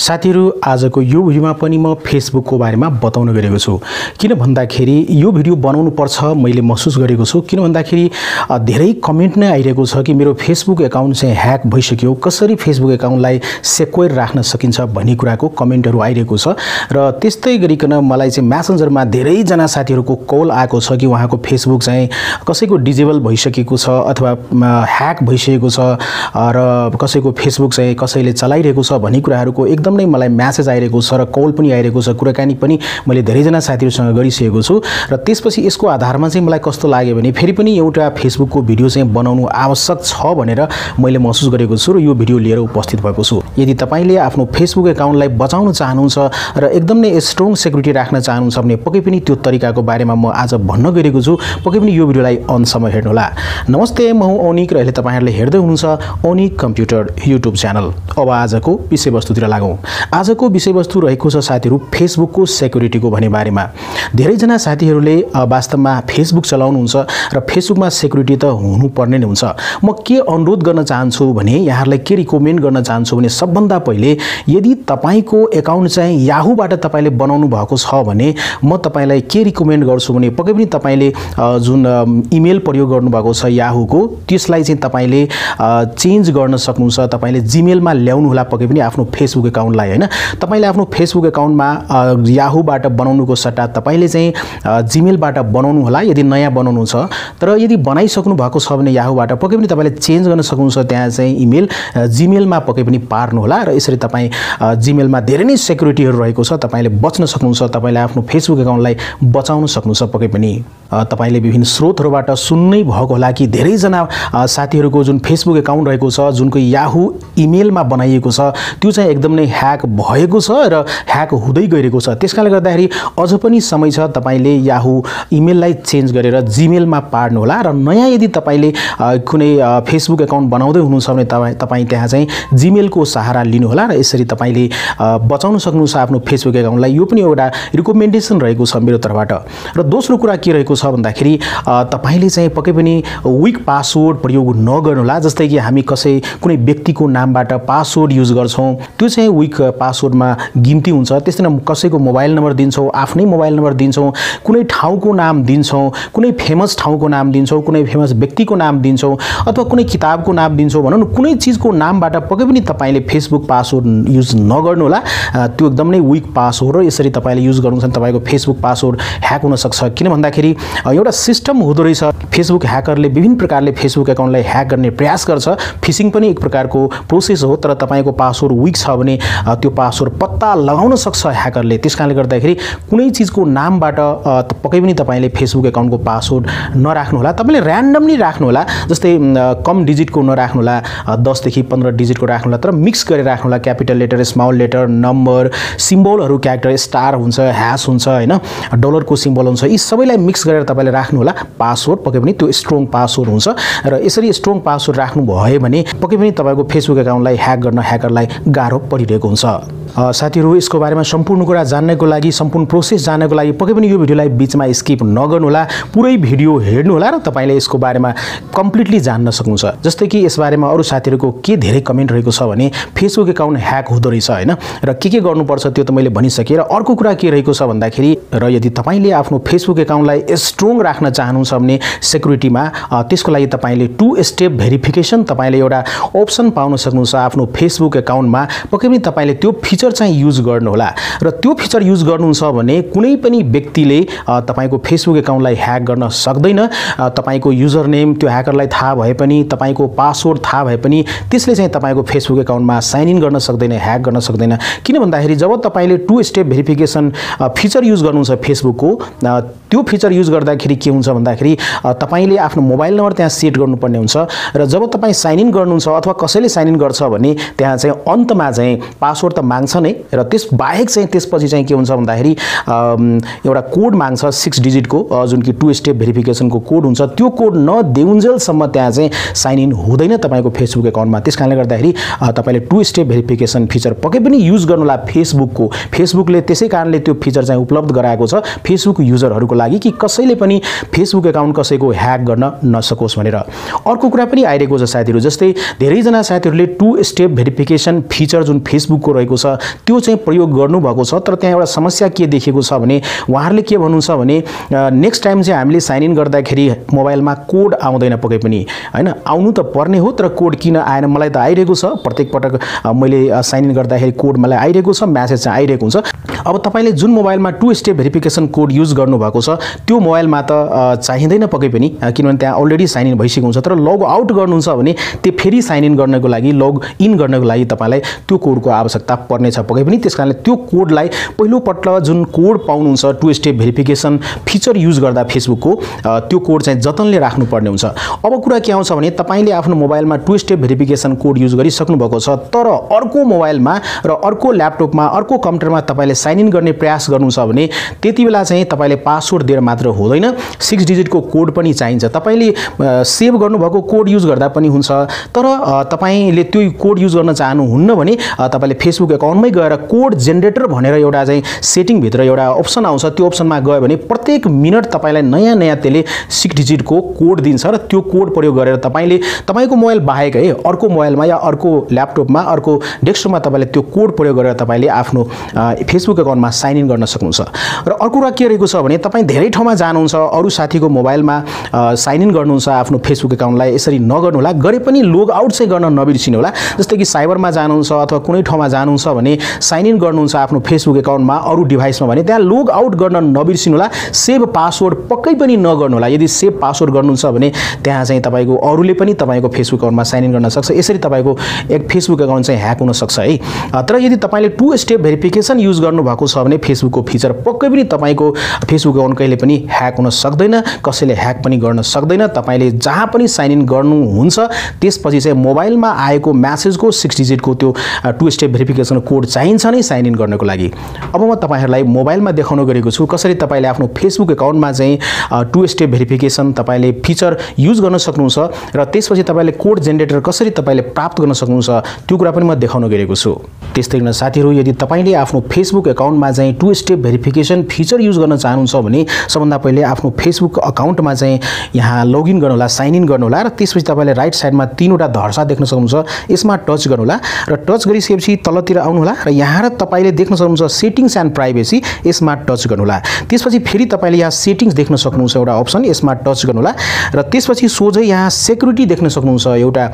साथीहरू आजको यो भिडियोमा पनि म फेसबुकको बारेमा बताउन गएको छु। किन भन्दाखेरि यो भिडियो बनाउनु पर्छ मैले महसुस गरेको छु। किन भन्दाखेरि धेरै कमेन्ट नै आइरहेको छ कि मेरो फेसबुक एकाउन्ट चाहिँ ह्याक भइसक्यो। कसरी फेसबुक एकाउन्टलाई सेक्योर राख्न सकिन्छ भन्ने कुराको कमेन्टहरू आइरहेको छ। र त्यस्तै गरिकन मलाई चाहिँ म्यासेन्जरमा धेरैजना साथीहरूको कल आएको छ कि उहाँको फेसबुक चाहिँ कसैको डिजेबल भइसकेको छ अथवा ह्याक भइसकेको छ र कसैको फेसबुक चाहिँ कसैले चलाइरहेको छ भन्ने कुराहरूको एकदम नै मलाई म्यासेज आइरहेको छ र कल पनि आइरहेको छ कुराकानी पनि मैले धेरैजना साथीहरूसँग गरिसकेको छु। र त्यसपछि यसको आधारमा चाहिँ मलाई कस्तो लाग्यो भने फेरि पनि एउटा फेसबुकको भिडियो चाहिँ बनाउनु आवश्यक छ भनेर मैले महसुस गरेको छु र यो भिडियो लिएर उपस्थित भएको छु। यदि तपाईँले आफ्नो फेसबुक एकाउन्टलाई बचाउन चाहनुहुन्छ र एकदम नै स्ट्रङ सेक्युरिटी राख्न चाहनुहुन्छ भने पक्कै पनि त्यो तरिकाको बारेमा म आज भन्न गइरहेको छु। पक्कै पनि यो भिडियोलाई अन्तसम्म हेर्नुहोला। नमस्ते म हुँ औनिक र अहिले तपाईँहरूले हेर्दै हुनुहुन्छ औनिक कम्प्युटर युट्युब च्यानल। अब आजको विषयवस्तुतिर लागौँ। आजको विषयवस्तु रहेको छ साथीहरू फेसबुकको सेक्युरिटीको भन्ने बारेमा। धेरैजना साथीहरूले वास्तवमा फेसबुक चलाउनुहुन्छ र फेसबुकमा सेक्युरिटी त हुनुपर्ने नै हुन्छ। म के अनुरोध गर्न चाहन्छु भने यहाँहरूलाई के रिकमेन्ड गर्न चाहन्छु भने सबभन्दा पहिले यदि तपाईँको एकाउन्ट चाहिँ याहुबाट तपाईँले बनाउनु भएको छ भने म तपाईँलाई के रिकमेन्ड गर्छु भने पक्कै पनि तपाईँले जुन इमेल प्रयोग गर्नुभएको छ याहुको त्यसलाई चाहिँ तपाईँले चेन्ज गर्न सक्नुहुन्छ। तपाईँले जिमेलमा ल्याउनु होला पक्कै पनि आफ्नो फेसबुक एकाउन्टलाई होइन? तपाईँले आफ्नो फेसबुक एकाउन्टमा याहुबाट बनाउनुको सट्टा तपाईँले चाहिँ जिमेलबाट बनाउनु होला यदि नयाँ बनाउनु छ तर यदि बनाइसक्नु भएको छ भने याहुबाट पक्कै पनि तपाईँले चेन्ज गर्न सक्नुहुन्छ त्यहाँ चाहिँ इमेल जिमेलमा पक्कै पनि पार्नु होला र यसरी तपाईँ जिमेलमा धेरै नै सेक्युरिटीहरू रहेको छ तपाईँले बच्न सक्नुहुन्छ तपाईँले आफ्नो फेसबुक एकाउन्टलाई बचाउन सक्नुहुन्छ पक्कै पनि। तपाईँले विभिन्न स्रोतहरूबाट सुन्नै भएको होला कि धेरैजना साथीहरूको जुन फेसबुक एकाउन्ट रहेको छ जुनको याहु इमेलमा बनाइएको छ त्यो चाहिँ एकदम नै ह्याक भएको छ र ह्याक हुँदै गइरहेको छ। त्यस कारणले गर्दाखेरि अझ पनि समय छ तपाईँले याहु इमेललाई चेन्ज गरेर जिमेलमा पार्नु होला र नयाँ यदि तपाईँले कुनै फेसबुक एकाउन्ट बनाउँदै हुनुहुन्छ भने तपाईँ तपाईँ त्यहाँ चाहिँ जिमेलको सहारा लिनुहोला र यसरी तपाईँले बचाउन सक्नुहुन्छ आफ्नो फेसबुक एकाउन्टलाई यो पनि एउटा रिकमेन्डेसन रहेको छ मेरो तर्फबाट। र दोस्रो कुरा के रहेको छ भन्दाखेरि अ, तपाईँले चाहिँ पक्कै पनि विक पासवर्ड प्रयोग नगर्नुहोला जस्तै कि हामी कसै कुनै व्यक्तिको नामबाट पासवर्ड युज गर्छौँ। त्यो चाहिँ विक पासवर्डमा गिन्ती हुन्छ। त्यस्तै न कसैको मोबाइल नम्बर दिन्छौँ आफ्नै मोबाइल नम्बर दिन्छौँ कुनै ठाउँको नाम दिन्छौँ कुनै फेमस ठाउँको नाम दिन्छौँ कुनै फेमस व्यक्तिको नाम दिन्छौँ अथवा कुनै किताबको नाम दिन्छौँ भनौँ न कुनै चिजको नामबाट पक्कै पनि तपाईँले फेसबुक पासवर्ड युज नगर्नुहोला। त्यो एकदम नै विक पासवर्ड हो यसरी तपाईँले युज गर्नुहुन्छ भने तपाईँको फेसबुक पासवर्ड ह्याक हुनसक्छ किन भन्दाखेरि एउटा सिस्टम हुँदो रहेछ। फेसबुक ह्याकरले विभिन्न प्रकारले फेसबुक एकाउन्टलाई ह्याक गर्ने प्रयास गर्छ। फिसिङ पनि एक प्रकारको प्रोसेस हो तर तपाईँको पासवर्ड विक छ भने त्यो पासवर्ड पत्ता लगाउन सक्छ ह्याकरले। त्यस कारणले गर्दाखेरि कुनै चिजको नामबाट पक्कै पनि तपाईँले फेसबुक एकाउन्टको पासवर्ड नराख्नुहोला। तपाईँले ऱ्यान्डमली राख्नुहोला जस्तै कम डिजिटको नराख्नुहोला दसदेखि पन्ध्र डिजिटको राख्नुहोला तर मिक्स गरेर राख्नुहोला। Capital letter small letter number सिम्बलहरू character star हुन्छ ह्यास हुन्छ होइन? डलरको सिम्बल हुन्छ यी सबैलाई मिक्स गरेर तपाईँले राख्नुहोला। पासवर्ड पक्कै पनि त्यो स्ट्रङ पासवर्ड हुन्छ। र यसरी स्ट्रङ पासवर्ड राख्नु भयो भने पक्कै पनि तपाईँको फेसबुक एकाउन्टलाई ह्याक गर्न ह्याकरलाई गाह्रो परिरहेको हुन्छ। साथीहरू यसको बारेमा सम्पूर्ण कुरा जान्नको लागि सम्पूर्ण प्रोसेस जान्नको लागि पक्कै पनि यो भिडियोलाई बिचमा स्किप नगर्नुहोला पुरै भिडियो हेर्नुहोला र तपाईँले यसको बारेमा कम्प्लिटली जान्न सक्नुहुन्छ। जस्तै कि यसबारेमा अरू साथीहरूको के धेरै कमेन्ट रहेको छ भने फेसबुक एकाउन्ट ह्याक हुँदो रहेछ होइन? र के के गर्नुपर्छ त्यो त मैले भनिसकेँ र अर्को कुरा के रहेको छ भन्दाखेरि र यदि तपाईँले आफ्नो फेसबुक एकाउन्टलाई स्ट्रङ राख्न चाहनुहुन्छ भने सेक्युरिटीमा त्यसको लागि तपाईँले टु स्टेप भेरिफिकेसन तपाईँले एउटा अप्सन पाउन सक्नुहुन्छ आफ्नो फेसबुक एकाउन्टमा। पक्कै पनि तपाईँले त्यो फिचर चाहिँ युज गर्नुहोला। र त्यो फिचर युज गर्नुहुन्छ भने कुनै पनि व्यक्तिले तपाईँको फेसबुक एकाउन्टलाई ह्याक गर्न सक्दैन। तपाईँको युजर नेम त्यो ह्याकरलाई थाहा भए पनि तपाईँको पासवर्ड थाहा भए पनि त्यसले चाहिँ तपाईँको फेसबुक एकाउन्टमा साइन इन गर्न सक्दैन ह्याक गर्न सक्दैन। किन भन्दाखेरि जब तपाईँले two step verification feature use गर्नुहुन्छ फेसबुकको त्यो फिचर युज गर्दाखेरि के हुन्छ भन्दाखेरि तपाईँले आफ्नो मोबाइल नम्बर त्यहाँ सेट गर्नुपर्ने हुन्छ र जब तपाईँ साइन इन गर्नुहुन्छ अथवा कसैले साइन इन गर्छ भने त्यहाँ चाहिँ अन्तमा चाहिँ पासवर्ड त माग्छ नै र त्यस बाहेक चाहिँ त्यसपछि चाहिँ के हुन्छ भन्दाखेरि एउटा कोड माग्छ सिक्स डिजिटको जुन कि टु स्टेप भेरिफिकेसनको कोड हुन्छ त्यो कोड नदेउन्जेलसम्म त्यहाँ चाहिँ साइन इन हुँदैन तपाईँको फेसबुक एकाउन्टमा त्यस कारणले गर्दाखेरि तपाईँले टु स्टेप भेरिफिकेसन फिचर पक्कै पनि युज गर्नुहोला फेसबुकको फेसबुकले त्यसै कारणले त्यो फिचर चाहिँ उपलब्ध गराएको छ। फेसबुक युजरहरूको लागि कि कसैले पनि फेसबुक एकाउन्ट कसैको ह्याक गर्न नसकोस् भनेर। अर्को कुरा पनि आइरहेको छ साथीहरू जस्तै धेरैजना साथीहरूले टु स्टेप भेरिफिकेसन फिचर जुन फेसबुकको रहेको छ त्यो चाहिँ प्रयोग गर्नुभएको छ। तर त्यहाँ एउटा समस्या के देखिएको छ भने उहाँहरूले के भन्नुहुन्छ भने नेक्स्ट टाइम चाहिँ हामीले साइन इन गर्दाखेरि मोबाइलमा कोड आउँदैन पक्कै पनि। होइन आउनु त पर्ने हो तर कोड किन आएन? मलाई त आइरहेको छ। प्रत्येक पटक मैले साइन इन गर्दाखेरि कोड मलाई आइरहेको छ म्यासेज चाहिँ आइरहेको हुन्छ। अब तपाईँले जुन मोबाइलमा two step verification code use गर्नुभएको छ त्यो मोबाइलमा त चाहिँदैन पक्कै पनि किनभने त्यहाँ अलरेडी साइन इन भइसकेको हुन्छ। तर लग आउट गर्नुहुन्छ भने त्यो फेरि साइन इन गर्नको लागि लग इन गर्नको लागि तपाईँलाई त्यो कोडको आवश्यकता पर्नेछ पक्कै पनि। त्यस कारणले त्यो कोडलाई पहिलोपल्ट जुन कोड पाउनुहुन्छ two step verification feature use गर्दा फेसबुकको त्यो कोड चाहिँ जतनले राख्नुपर्ने हुन्छ। अब कुरा के आउँछ भने तपाईँले आफ्नो मोबाइलमा two step verification code use गरिसक्नु भएको छ तर अर्को मोबाइलमा र अर्को ल्यापटपमा अर्को कम्प्युटरमा तपाईँले साइन इन गर्ने प्रयास गर्नु छ भने त्यति बेला चाहिँ तपाईँले पासवर्ड दिएर मात्र हुँदैन। सिक्स डिजिटको कोड पनि चाहिन्छ। तपाईँले सेभ गर्नुभएको कोड युज गर्दा पनि हुन्छ। तर तपाईँले त्यो कोड युज गर्न चाहनुहुन्न भने तपाईँले फेसबुक एकाउन्टमै गएर कोड जेनेरेटर भनेर एउटा चाहिँ सेटिङभित्र एउटा अप्सन आउँछ। त्यो अप्सनमा गयो भने प्रत्येक मिनट तपाईँलाई नयाँ नयाँ त्यसले सिक्स डिजिटको कोड दिन्छ र त्यो कोड प्रयोग गरेर तपाईँले तपाईँको मोबाइल बाहेक है अर्को मोबाइलमा या अर्को ल्यापटपमा अर्को डेस्कटपमा तपाईँले त्यो कोड प्रयोग गरेर तपाईँले आफ्नो फेसबुक एकाउन्टमा साइन इन गर्न सक्नुहुन्छ। र अर्को कुरा के रहेको छ भने तपाईँ धेरै ठाउँमा जानुहुन्छ अरू साथीको मोबाइलमा साइन इन गर्नुहुन्छ आफ्नो फेसबुक एकाउन्टलाई यसरी नगर्नुहोला। गरे पनि लोग आउट चाहिँ गर्न नबिर्सिनु होला जस्तै कि साइबरमा जानुहुन्छ अथवा कुनै ठाउँमा जानुहुन्छ भने साइन इन गर्नुहुन्छ आफ्नो फेसबुक एकाउन्टमा अरू डिभाइसमा भने त्यहाँ लोग आउट गर्न नबिर्सिनु होला सेभ पासवर्ड पक्कै पनि नगर्नु होला यदि सेभ पासवर्ड गर्नुहुन्छ भने त्यहाँ चाहिँ तपाईँको अरूले पनि तपाईँको फेसबुक एकाउन्टमा साइन इन गर्न सक्छ। यसरी तपाईँको एक फेसबुक एकाउन्ट चाहिँ ह्याक हुनसक्छ है। तर यदि तपाईँले टु स्टेप भेरिफिकेसन युज गर्नुभएको छ भने फेसबुकको फिचर पक्कै पनि तपाईँको फेसबुक एकाउन्ट कहिले पनि ह्याक हुन सक्दैन कसैले ह्याक पनि गर्न सक्दैन। तपाईँले जहाँ पनि साइन इन गर्नुहुन्छ त्यसपछि चाहिँ मोबाइलमा आएको म्यासेजको सिक्स डिजिटको त्यो टु स्टेप भेरिफिकेसन कोड चाहिन्छ नै साइन इन गर्नको लागि। अब म तपाईँहरूलाई मोबाइलमा देखाउन गरेको छु। कसरी तपाईँले आफ्नो फेसबुक एकाउन्टमा चाहिँ टु स्टेप भेरिफिकेसन तपाईँले फिचर युज गर्न सक्नुहुन्छ र त्यसपछि तपाईँले कोड जेनेरेटर कसरी तपाईँले प्राप्त गर्न सक्नुहुन्छ त्यो कुरा पनि म देखाउन गएको छु। त्यस्तै साथीहरू यदि तपाईँले आफ्नो फेसबुक एकाउन्टमा चाहिँ two step verification feature use गर्न चाहनुहुन्छ भने सबभन्दा पहिले आफ्नो फेसबुक अकाउन्टमा चाहिँ यहाँ लगइन गर्नुहोला साइन इन गर्नुहोला र त्यसपछि तपाईँले राइट साइडमा तिनवटा धर्सा देख्न सक्नुहुन्छ। यसमा टच गर्नुहोला र टच गरिसकेपछि तलतिर आउनुहोला र यहाँ र तपाईँले देख्न सक्नुहुन्छ सेटिङ्स एन्ड प्राइभेसी यसमा टच गर्नुहोला। त्यसपछि फेरि तपाईँले यहाँ सेटिङ्स देख्न सक्नुहुन्छ एउटा अप्सन यसमा टच गर्नुहोला र त्यसपछि सोझै यहाँ सेक्युरिटी देख्न सक्नुहुन्छ एउटा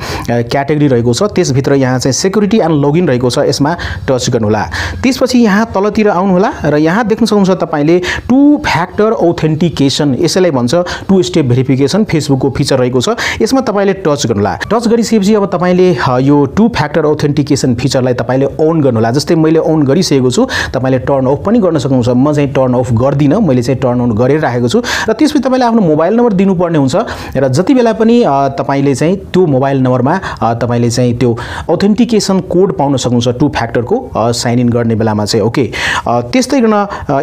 क्याटेगोरी रहेको छ। त्यसभित्र यहाँ चाहिँ सेक्युरिटी एन्ड लगइन रहेको छ यसमा टच गर्नुहोला। त्यसपछि यहाँ तलतिर आउनुहोला र यहाँ देख्न सक्नुहुन्छ तपाईँले टु फ्याक्टर ओथेन्टिकेसन यसैलाई भन्छ टु स्टेप भेरिफिकेसन फेसबुकको फिचर रहेको छ। यसमा तपाईँले टच गर्नुहोला टच गरिसकेपछि अब तपाईँले यो टु फ्याक्टर ओथेन्टिकेसन फिचरलाई तपाईँले अन गर्नुहोला जस्तै मैले अन गरिसकेको छु तपाईँले टर्न अफ पनि गर्न सक्नुहुन्छ। म चाहिँ टर्न अफ गर्दिनँ मैले चाहिँ टर्न अन गरेर राखेको छु। र त्यसपछि तपाईँले आफ्नो मोबाइल नम्बर दिनुपर्ने हुन्छ। र जति बेला पनि तपाईँले चाहिँ त्यो मोबाइल नम्बरमा तपाईँले चाहिँ त्यो ओथेन्टिकेसन कोड पाउन सक्नुहुन्छ टु फ्याक्टरको साइन इन गर्ने बेलामा चाहिँ ओके त्यस्तै गर्न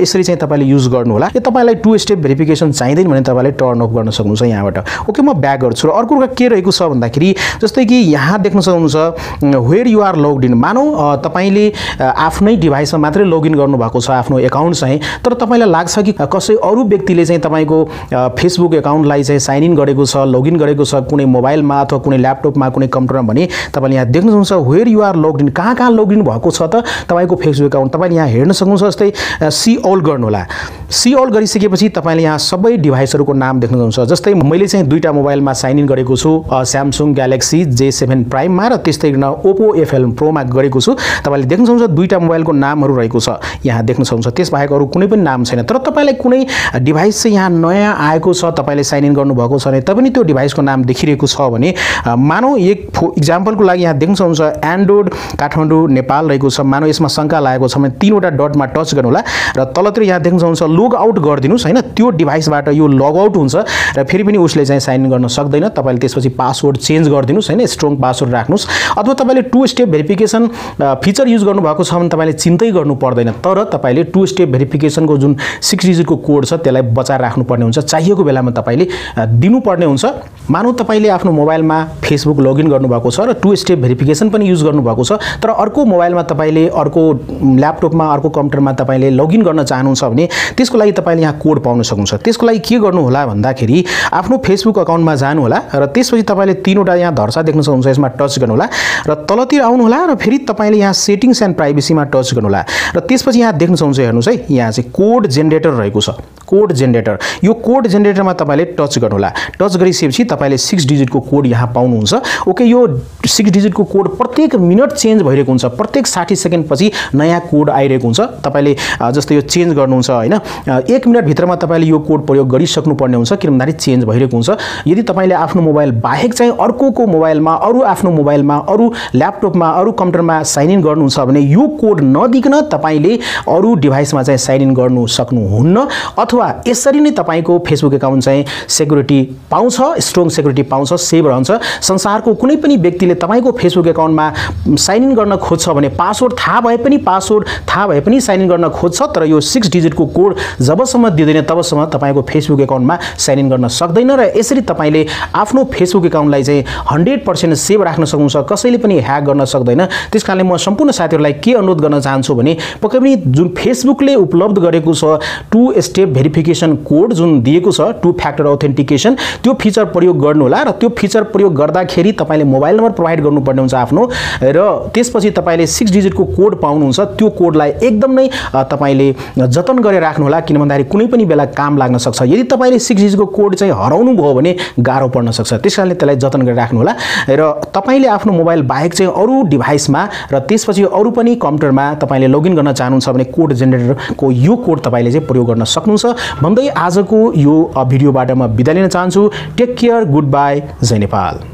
यसरी चाहिँ तपाईँले युज गर्नुहोला यो तपाईँलाई टु स्टेप भेरिफिकेसन चाहिँदैन भने तपाईँले टर्न अफ गर्न सक्नुहुन्छ यहाँबाट। ओके म ब्याक गर्छु र अर्को कुरा के रहेको छ भन्दाखेरि जस्तै कि यहाँ देख्न सक्नुहुन्छ वेयर युआर लगड इन मानौ तपाईँले आफ्नै डिभाइसमा मात्रै लगइन गर्नुभएको छ आफ्नो एकाउन्ट चाहिँ तर तपाईँलाई लाग्छ कि कसै अरू व्यक्तिले चाहिँ तपाईँको फेसबुक एकाउन्टलाई चाहिँ साइन इन गरेको छ लगइन गरेको छ कुनै मोबाइलमा अथवा कुनै ल्यापटपमा कुनै कम्प्युटरमा भने तपाईँले यहाँ देख्न सक्नुहुन्छ वेयर युआर लगड इन कहाँ कहाँ लगइन भएको छ त तपाईँको फेसबुक एकाउन्ट तपाईँले यहाँ हेर्न सक्नुहुन्छ जस्तै सी अल गर्नुहोला सी अल गरिसकेपछि तपाईँले यहाँ सबै डिभाइसहरूको नाम देख्न सक्नुहुन्छ जस्तै मैले चाहिँ दुईवटा मोबाइलमा साइन इन गरेको छु स्यामसुङ ग्यालेक्सी जे सेभेन प्राइममा र त्यस्तै गर्न ओप्पो एफएल प्रोमा गरेको छु। तपाईँले देख्न सक्नुहुन्छ दुईवटा मोबाइलको नामहरू रहेको छ यहाँ देख्न सक्नुहुन्छ त्यसबाहेक अरू कुनै पनि नाम छैन। तर तपाईँलाई कुनै डिभाइस चाहिँ यहाँ नयाँ आएको छ तपाईँले साइन इन गर्नुभएको छ भने तैपनि त्यो डिभाइसको नाम देखिरहेको छ भने मानौ एक इक्जाम्पलको लागि यहाँ देख्न सक्नुहुन्छ एन्ड्रोइड काठमाडौँ नेपाल रहेको छ। मानौ यसमा शङ्का लागेको छ भने तिनवटा डटमा टच गर्नुहोला। र तलतिर यहाँ देख्न सक्नुहुन्छ लग आउट गरिदिनुहोस् होइन। त्यो डिभाइसबाट यो लग आउट हुन्छ र फेरि पनि उसले चाहिँ साइन इन गर्न सक्दैन। तपाईँले त्यसपछि पासवर्ड चेन्ज गरिदिनुहोस् होइन स्ट्रङ पासवर्ड राख्नुहोस्। अथवा तपाईँले two step verification feature use गर्नुभएको छ भने तपाईँले चिन्तै गर्नु पर्दैन। तर तपाईँले टु स्टेप भेरिफिकेसनको जुन सिक्स डिजिटको कोड छ त्यसलाई बचाएर राख्नुपर्ने हुन्छ। चाहिएको बेलामा तपाईँले दिनुपर्ने हुन्छ। मानौ तपाईँले आफ्नो मोबाइलमा फेसबुक लगइन गर्नुभएको छ र टु स्टेप भेरिफिकेसन पनि युज गर्नुभएको छ। तर अर्को मोबाइलमा तपाईँले अर्को ल्यापटपमा अर्को कम्प्युटरमा तपाईँले लगइन गर्न चाहनुहुन्छ भने त्यसको लागि तपाईँले यहाँ कोड पाउन सक्नुहुन्छ। त्यसको लागि के गर्नु होला भन्दाखेरि आफ्नो फेसबुक अकाउन्टमा जानुहोला र त्यसपछि तपाईँले तिनवटा यहाँ धर्सा देख्न सक्नुहुन्छ यसमा टच गर्नुहोला र तलतिर आउनुहोला र फेरि तपाईँले यहाँ सेटिङ्स एन्ड प्राइभेसीमा टच गर्नुहोला र त्यसपछि यहाँ देख्न सक्नुहुन्छ हेर्नुहोस् है यहाँ चाहिँ कोड जेनेरेटर रहेको छ। Code generator. यो कोड जेनेरेटरमा तपाईँले टच गर्नुहोला। टच गरिसकेपछि तपाईँले सिक्स डिजिटको कोड यहाँ पाउनुहुन्छ। ओके यो सिक्स डिजिटको कोड प्रत्येक मिनट चेन्ज भइरहेको हुन्छ। प्रत्येक साठी सेकेन्डपछि नयाँ कोड आइरहेको हुन्छ। तपाईँले जस्तो यो चेन्ज गर्नुहुन्छ होइन? एक मिनटभित्रमा तपाईँले यो कोड प्रयोग गरिसक्नु पर्ने हुन्छ। किन भन्दाखेरि चेन्ज भइरहेको हुन्छ। यदि तपाईँले आफ्नो मोबाइल बाहेक चाहिँ अर्कोको मोबाइलमा अरू आफ्नो मोबाइलमा अरू ल्यापटपमा अरू कम्प्युटरमा साइन इन गर्नुहुन्छ भने यो कोड नदिकन तपाईँले अरू डिभाइसमा चाहिँ साइन इन गर्नु सक्नुहुन्न। अथवा यसरी नै तपाईँको फेसबुक एकाउन्ट चाहिँ सेक्युरिटी पाउँछ स्ट्रङ सेक्युरिटी पाउँछ सेभ रहन्छ। संसारको कुनै पनि व्यक्तिले तपाईँको फेसबुक एकाउन्टमा साइन इन गर्न खोज्छ भने पासवर्ड थाहा भए पनि पासवर्ड थाहा भए पनि साइन इन गर्न खोज्छ तर यो सिक्स डिजिटको कोड जबसम्म दिँदैन तबसम्म तपाईँको फेसबुक एकाउन्टमा साइन इन गर्न सक्दैन र यसरी तपाईँले आफ्नो फेसबुक एकाउन्टलाई चाहिँ हन्ड्रेड पर्सेन्ट सेभ राख्न सक्नुहुन्छ कसैले पनि ह्याक गर्न सक्दैन। त्यस कारणले म सम्पूर्ण साथीहरूलाई के अनुरोध गर्न चाहन्छु भने पक्कै पनि जुन फेसबुकले उपलब्ध गरेको छ टु स्टेप भेरिफिकेसन कोड जुन दिएको छ टु फ्याक्टर अथेन्टिकेसन त्यो फिचर प्रयोग गर्नुहोला र त्यो फिचर प्रयोग गर्दाखेरि तपाईँले मोबाइल नम्बर प्रोभाइड गर्नुपर्ने हुन्छ आफ्नो र त्यसपछि तपाईँले सिक्स डिजिटको कोड पाउनुहुन्छ त्यो कोडलाई एकदम नै तपाईँले जतन गरेर राख्नुहोला किन भन्दाखेरि कुनै पनि बेला काम लाग्न सक्छ। यदि तपाईँले सिक्स डिजिटको कोड चाहिँ हराउनु भयो भने गाह्रो पर्न सक्छ। त्यस कारणले त्यसलाई जतन गरेर राख्नुहोला र तपाईँले आफ्नो मोबाइल बाहेक चाहिँ अरू डिभाइसमा र त्यसपछि अरू पनि कम्प्युटरमा तपाईँले लगइन गर्न चाहनुहुन्छ भने कोड जेनेरेटरको यो कोड तपाईँले चाहिँ प्रयोग गर्न सक्नुहुन्छ। भन्दै आजको यो भिडियोबाट म बिदा लिन चाहन्छु। टेक केयर गुड बाई जय नेपाल।